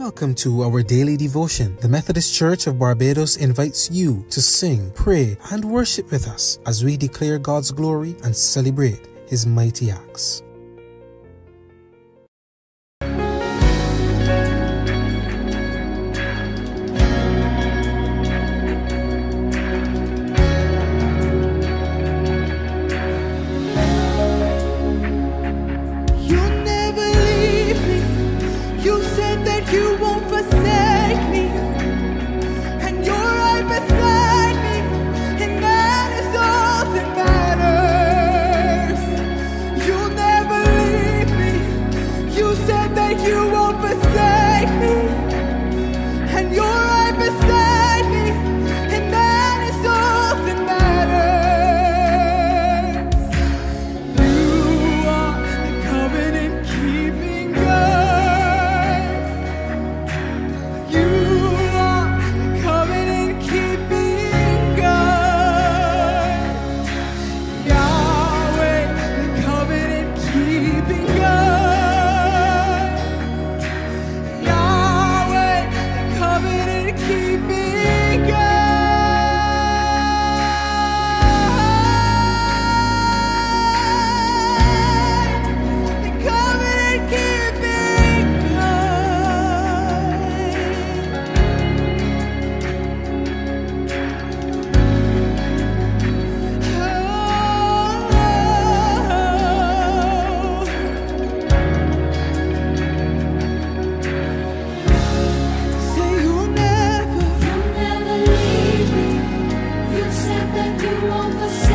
Welcome to our daily devotion. The Methodist Church of Barbados invites you to sing, pray, and worship with us as we declare God's glory and celebrate His mighty acts. that you want the same.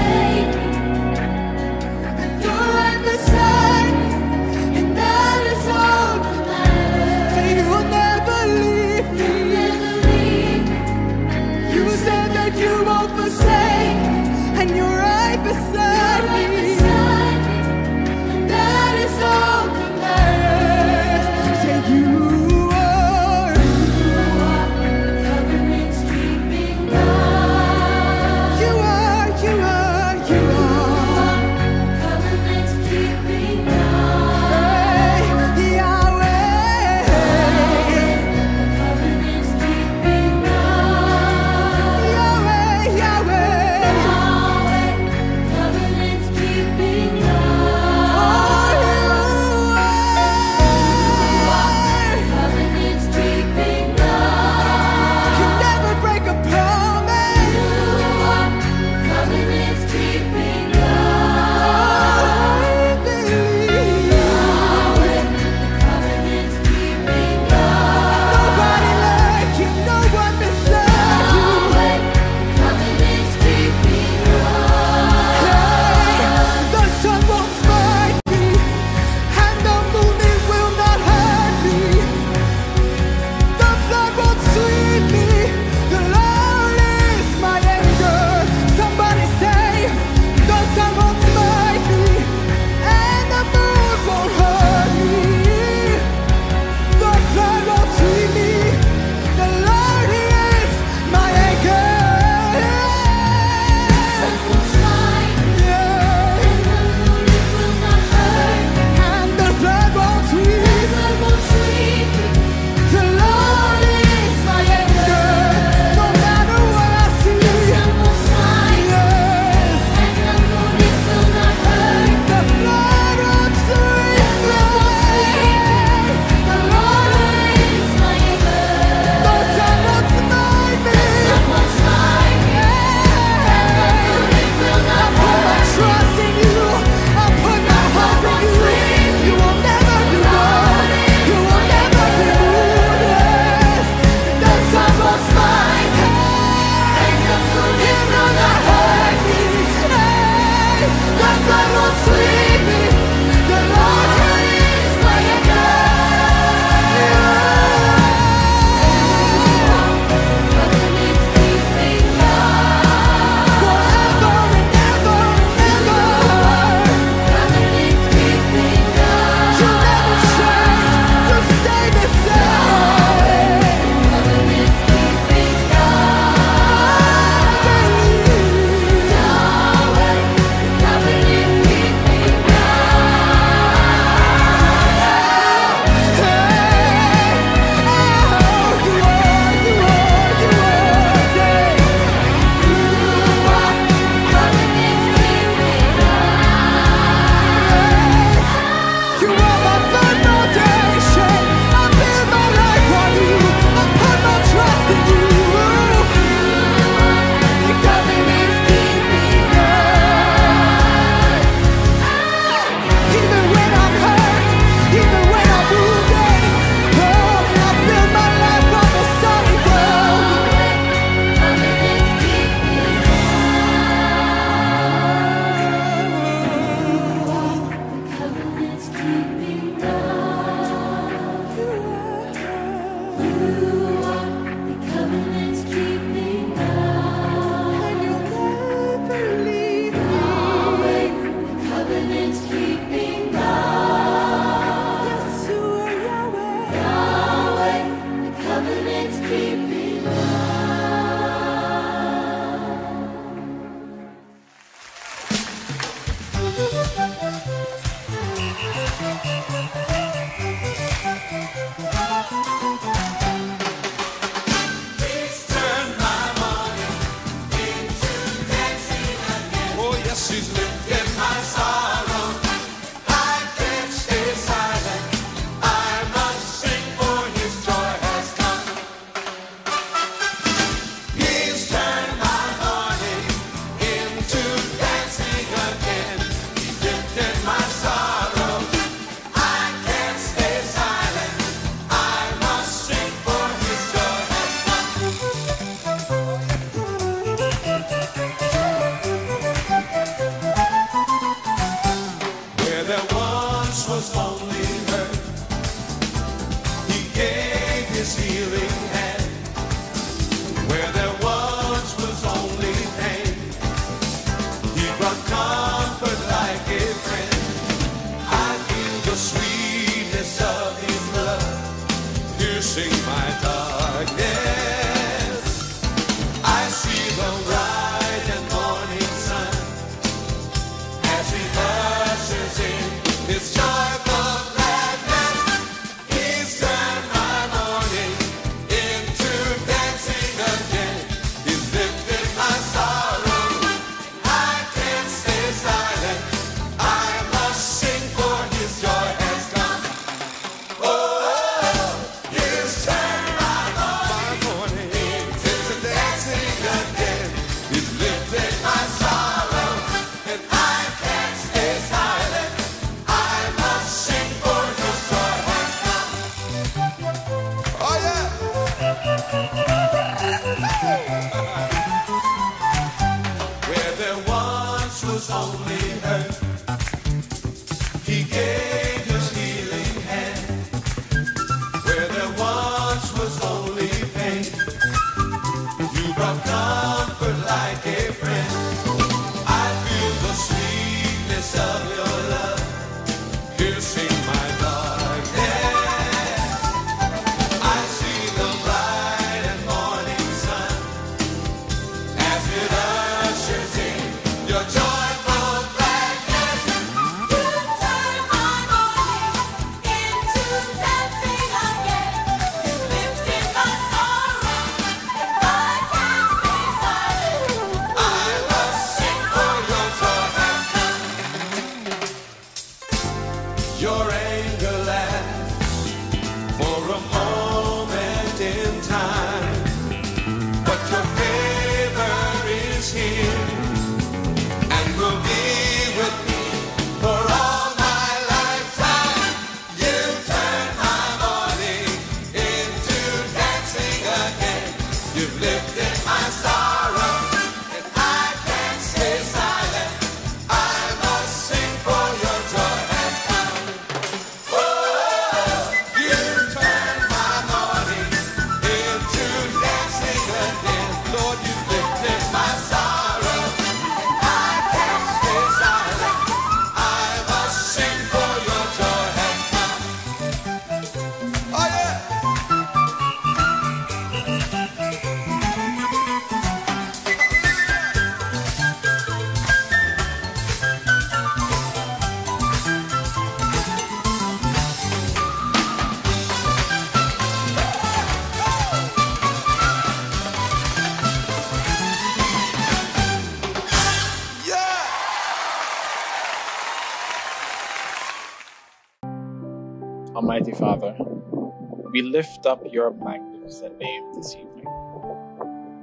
Lift up your magnificent name this evening.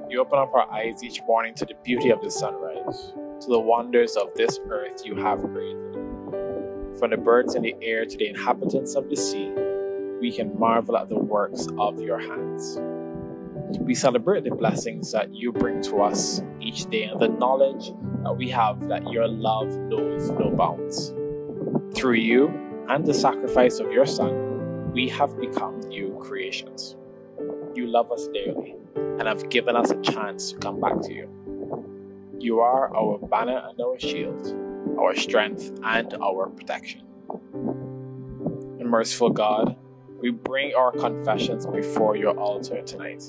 You open up our eyes each morning to the beauty of the sunrise, to the wonders of this earth you have created. From the birds in the air to the inhabitants of the sea, we can marvel at the works of your hands. We celebrate the blessings that you bring to us each day and the knowledge that we have that your love knows no bounds. Through you and the sacrifice of your Son, we have become new creations. You love us dearly and have given us a chance to come back to you. You are our banner and our shield, our strength and our protection. And merciful God, we bring our confessions before your altar tonight,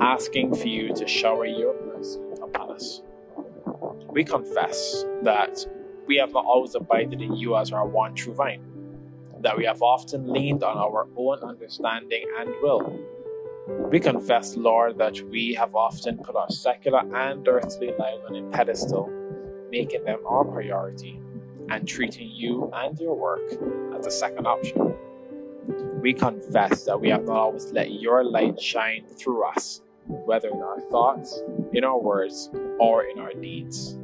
asking for you to shower your mercy upon us. We confess that we have not always abided in you as our one true vine, that we have often leaned on our own understanding and will. We confess, Lord, that we have often put our secular and earthly lives on a pedestal, making them our priority, and treating you and your work as a second option. We confess that we have not always let your light shine through us, whether in our thoughts, in our words, or in our deeds.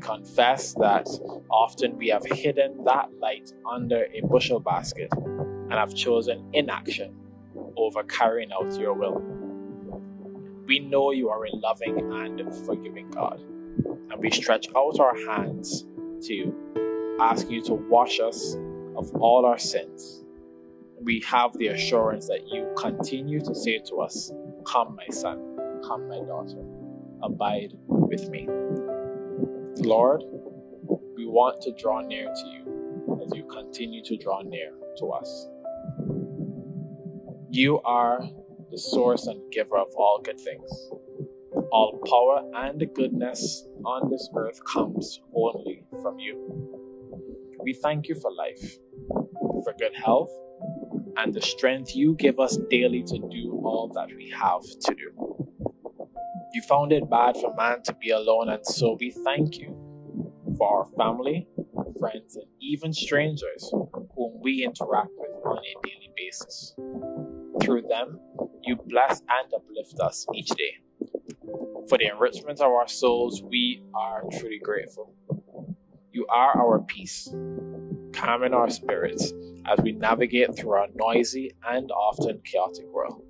Confess that often we have hidden that light under a bushel basket and have chosen inaction over carrying out your will. We know you are a loving and forgiving God, and we stretch out our hands to you, ask you to wash us of all our sins. We have the assurance that you continue to say to us, Come, my son, come, my daughter, abide with me. Lord, we want to draw near to you as you continue to draw near to us. You are the source and giver of all good things. All power and goodness on this earth comes only from you. We thank you for life, for good health, and the strength you give us daily to do all that we have to do. You found it bad for man to be alone, and so we thank you for our family, friends, and even strangers whom we interact with on a daily basis. Through them, you bless and uplift us each day. For the enrichment of our souls, we are truly grateful. You are our peace, calming our spirits as we navigate through our noisy and often chaotic world.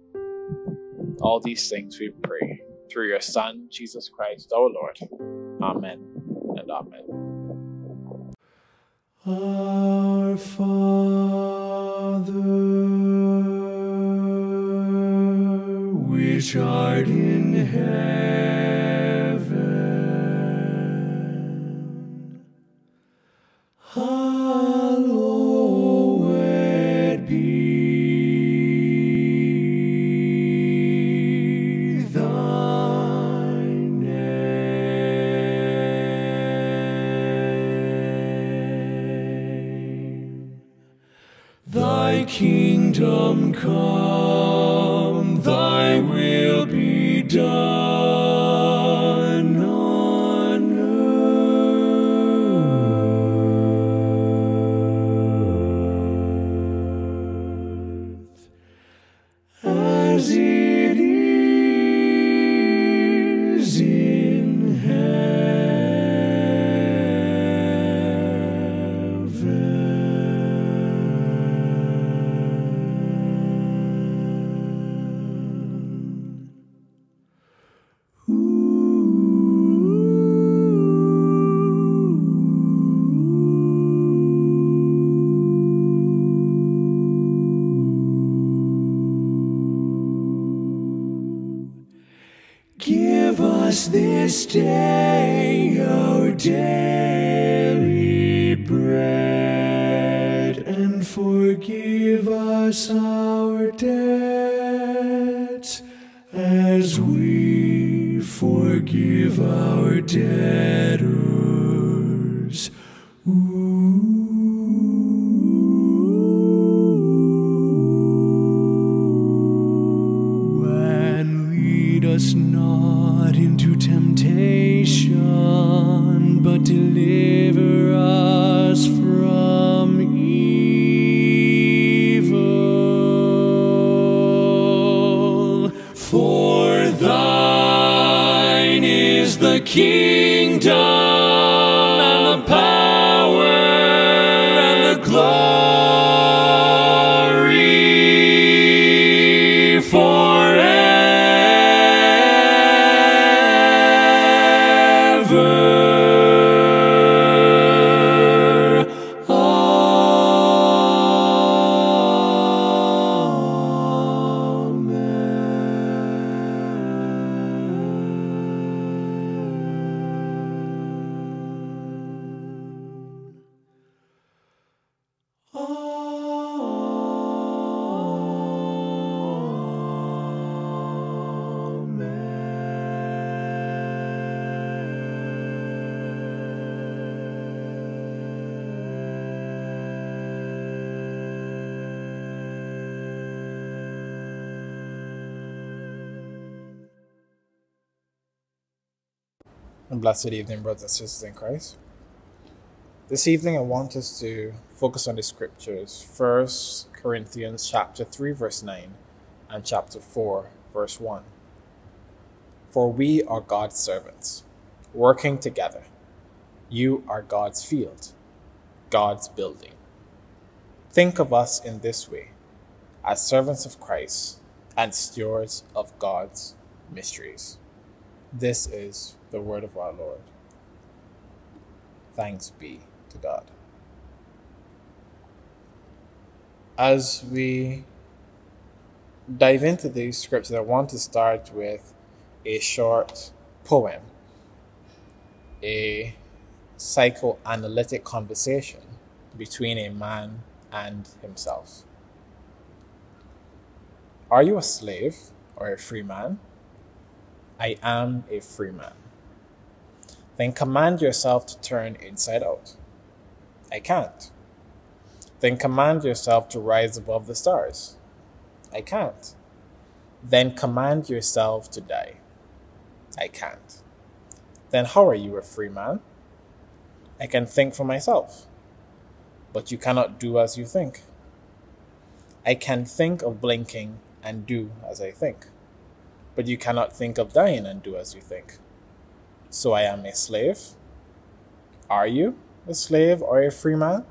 All these things we pray through your Son, Jesus Christ, our Lord. Amen and Amen. Our Father, which art in heaven, come, thy will be done as we forgive our debtors. And blessed evening, brothers and sisters in Christ. This evening, I want us to focus on the scriptures. First Corinthians chapter 3, verse 9, and chapter 4, verse 1. For we are God's servants, working together. You are God's field, God's building. Think of us in this way as servants of Christ and stewards of God's mysteries. This is the word of our Lord. Thanks be to God. As we dive into these scriptures, I want to start with a short poem, a psychoanalytic conversation between a man and himself. Are you a slave or a free man? I am a free man. Then command yourself to turn inside out. I can't. Then command yourself to rise above the stars. I can't. Then command yourself to die. I can't. Then how are you a free man? I can think for myself, but you cannot do as you think. I can think of blinking and do as I think, but you cannot think of dying and do as you think. So I am a slave? Are you a slave or a free man?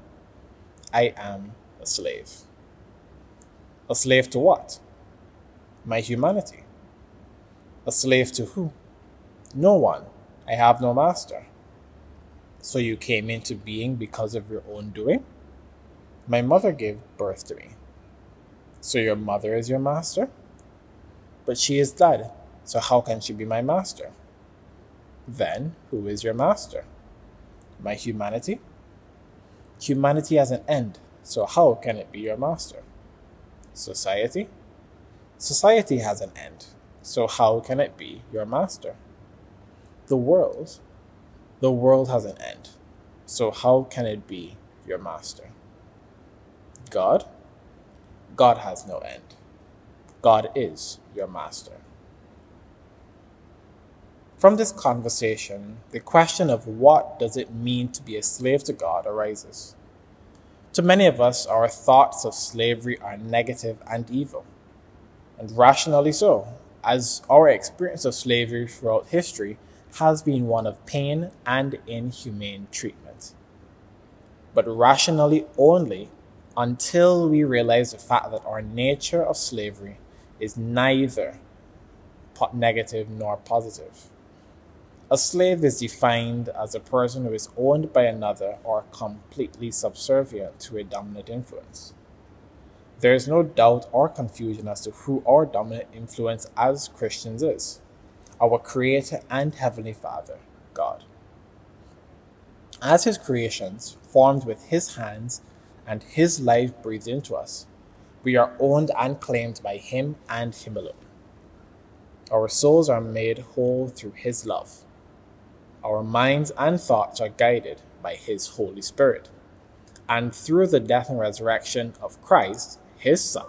I am a slave. A slave to what? My humanity. A slave to who? No one. I have no master. So you came into being because of your own doing? My mother gave birth to me. So your mother is your master? But she is dead, so how can she be my master? Then, who is your master? My humanity? Humanity has an end, so how can it be your master? Society? Society has an end, so how can it be your master? The world? The world has an end, so how can it be your master? God? God has no end. God is your master. From this conversation, the question of what does it mean to be a slave to God arises. To many of us, our thoughts of slavery are negative and evil, and rationally so, as our experience of slavery throughout history has been one of pain and inhumane treatment. But rationally only until we realize the fact that our nature of slavery is neither negative nor positive. A slave is defined as a person who is owned by another or completely subservient to a dominant influence. There is no doubt or confusion as to who our dominant influence as Christians is our Creator and Heavenly Father, God. As His creations, formed with His hands and His life breathed into us, we are owned and claimed by Him and Him alone. Our souls are made whole through His love. Our minds and thoughts are guided by His Holy Spirit. And through the death and resurrection of Christ, His Son,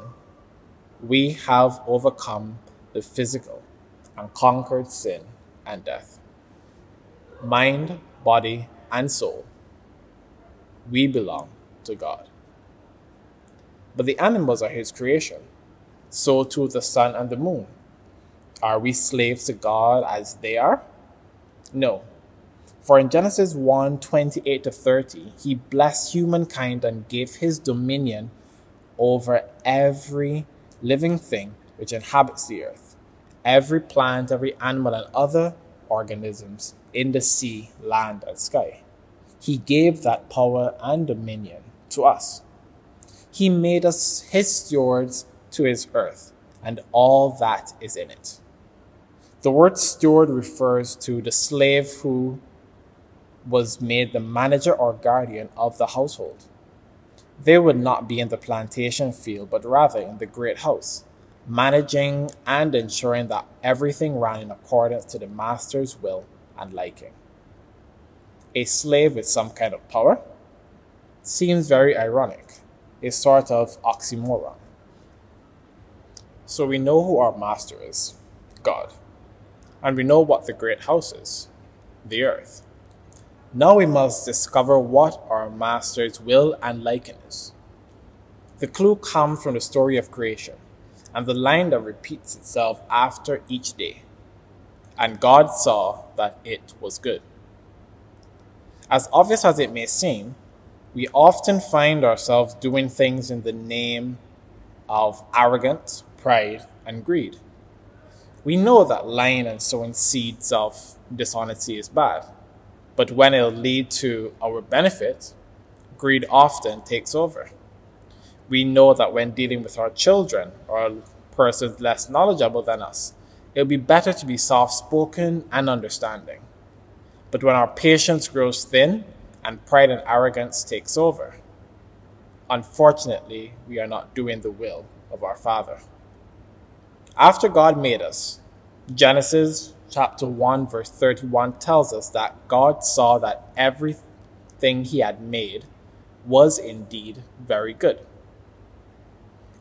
we have overcome the physical and conquered sin and death. Mind, body, and soul, we belong to God. But the animals are His creation, so too the sun and the moon. Are we slaves to God as they are? No. For in Genesis 1 28 to 30, he blessed humankind and gave his dominion over every living thing which inhabits the earth, every plant, every animal, and other organisms in the sea, land, and sky. He gave that power and dominion to us. He made us his stewards to his earth and all that is in it. The word steward refers to the slave who was made the manager or guardian of the household. They would not be in the plantation field, but rather in the great house, managing and ensuring that everything ran in accordance to the master's will and liking. A slave with some kind of power seems very ironic, a sort of oxymoron. So we know who our master is God, and we know what the great house is the earth. Now we must discover what our master's will and liking is. The clue comes from the story of creation and the line that repeats itself after each day. And God saw that it was good. As obvious as it may seem, we often find ourselves doing things in the name of arrogance, pride, and greed. We know that lying and sowing seeds of dishonesty is bad, but when it'll lead to our benefit, greed often takes over. We know that when dealing with our children or persons less knowledgeable than us, it'll be better to be soft spoken and understanding. But when our patience grows thin and pride and arrogance takes over, unfortunately, we are not doing the will of our Father. After God made us, Genesis chapter 1, verse 31 tells us that God saw that everything he had made was indeed very good.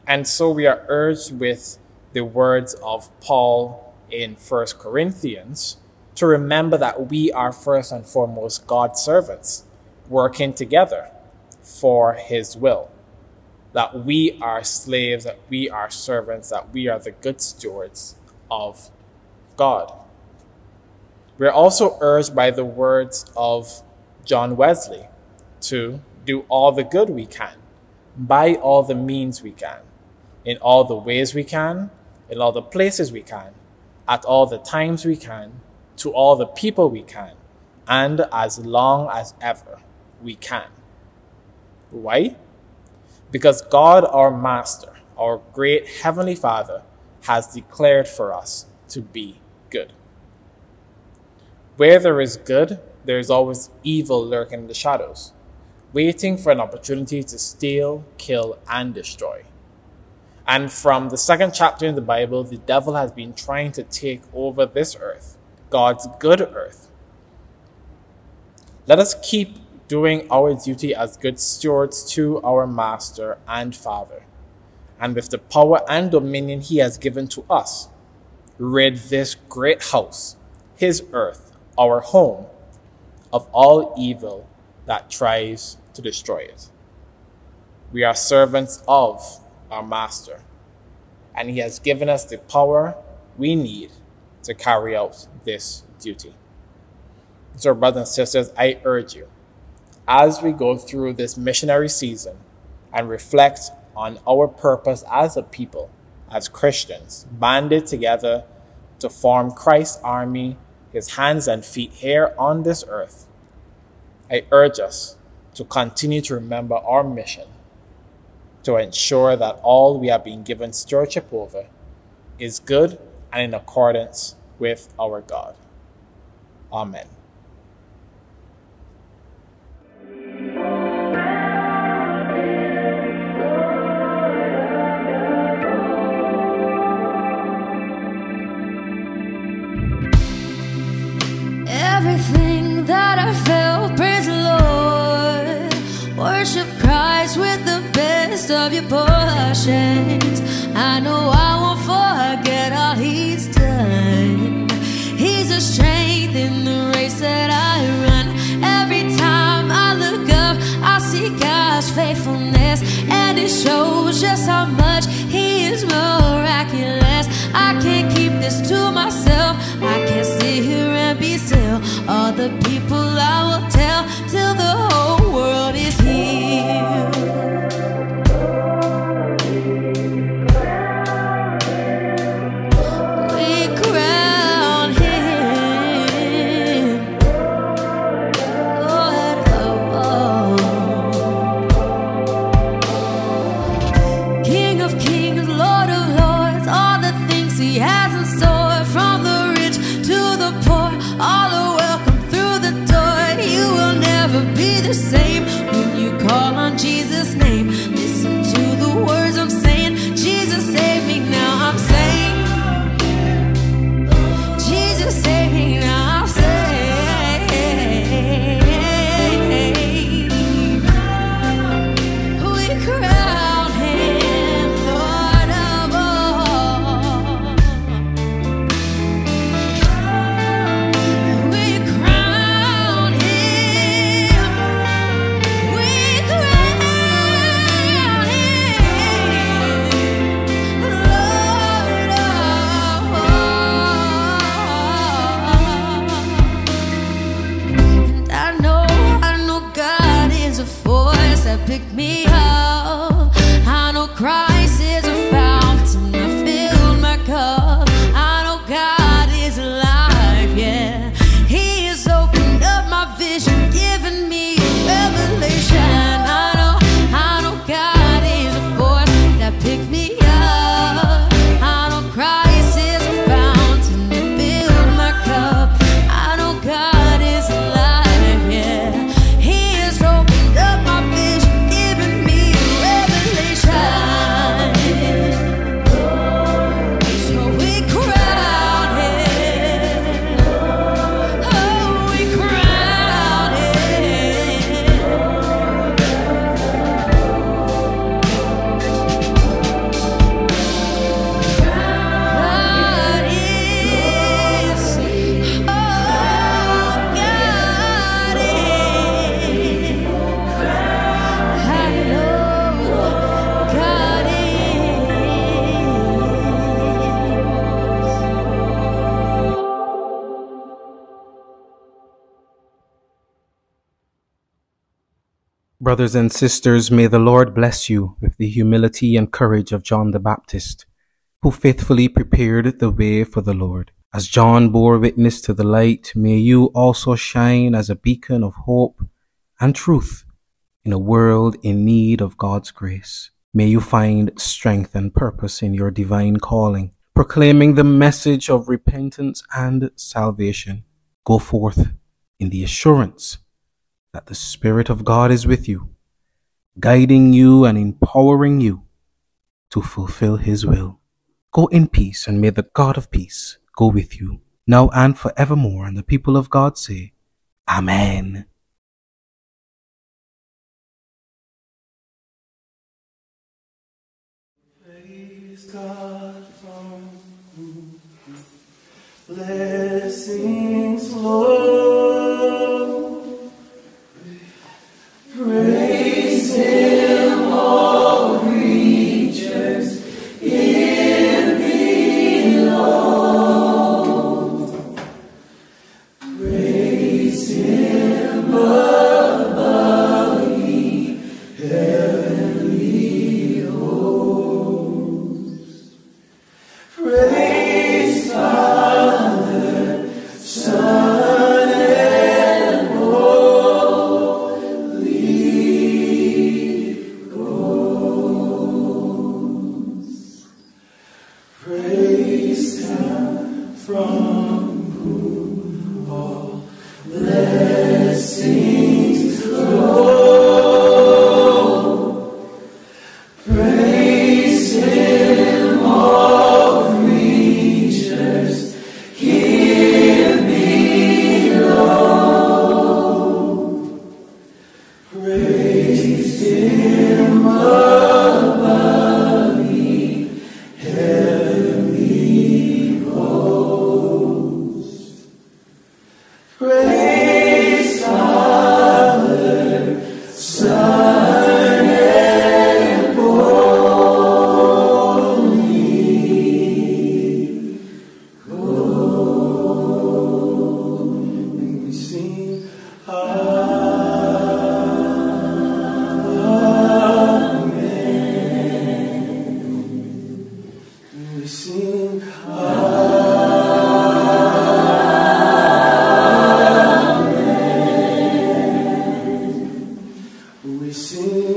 And so we are urged with the words of Paul in 1 Corinthians to remember that we are first and foremost God's servants, working together for his will. That we are slaves, that we are servants, that we are the good stewards of God. We're also urged by the words of John Wesley to do all the good we can, by all the means we can, in all the ways we can, in all the places we can, at all the times we can, to all the people we can, and as long as ever we can. Why? Because God, our Master, our great Heavenly Father, has declared for us to be good. Where there is good, there is always evil lurking in the shadows, waiting for an opportunity to steal, kill, and destroy. And from the second chapter in the Bible, the devil has been trying to take over this earth, God's good earth. Let us keep doing our duty as good stewards to our Master and Father, and with the power and dominion He has given to us, rid this great house, His earth, our home, of all evil that tries to destroy it. We are servants of our Master, and He has given us the power we need to carry out this duty. So, brothers and sisters, I urge you, as we go through this missionary season and reflect on our purpose as a people, as Christians, banded together to form Christ's army, his hands and feet here on this earth, I urge us to continue to remember our mission to ensure that all we have been given stewardship over is good and in accordance with our God. Amen. I know I won't forget all He's done. He's a strength in the race that I run. Every time I look up, I see God's faithfulness, and it shows just how much He is miraculous. I can't keep this to myself. I can't sit here and be still. All the people I will tell Jesus' Brothers and sisters, may the Lord bless you with the humility and courage of John the Baptist, who faithfully prepared the way for the Lord. As John bore witness to the light, may you also shine as a beacon of hope and truth in a world in need of God's grace. May you find strength and purpose in your divine calling, proclaiming the message of repentance and salvation. Go forth in the assurance that the Spirit of God is with you, guiding you and empowering you to fulfill His will. Go in peace, and may the God of peace go with you, now and forevermore. And the people of God say, Amen. God from whom blessings flow.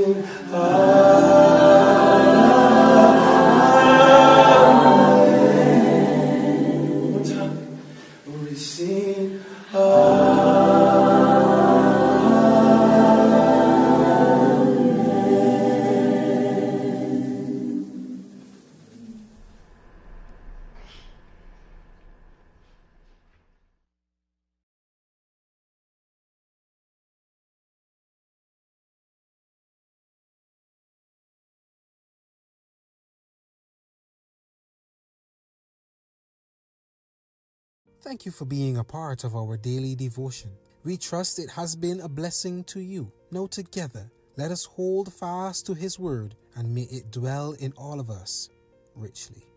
Amen. Thank you for being a part of our daily devotion. We trust it has been a blessing to you. Now, together, let us hold fast to His word and may it dwell in all of us richly.